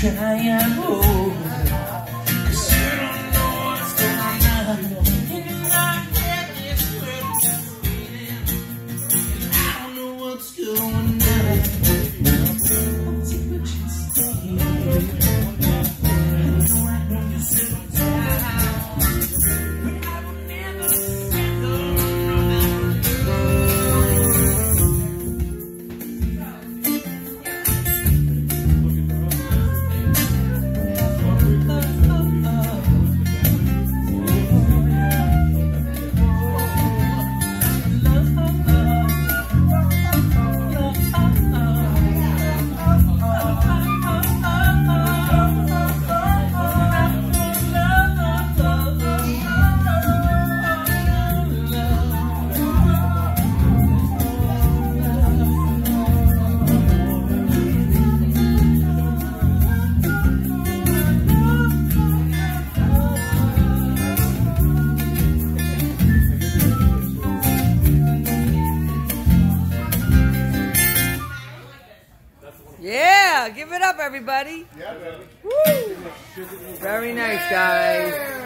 try Yeah, give it up, everybody. Yeah, Woo! Very nice, guys.